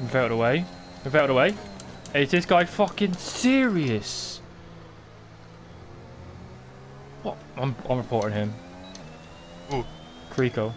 Move out of the way. Move out of the way. Is this guy fucking serious? What? I'm, I'm reporting him. Who? Krico.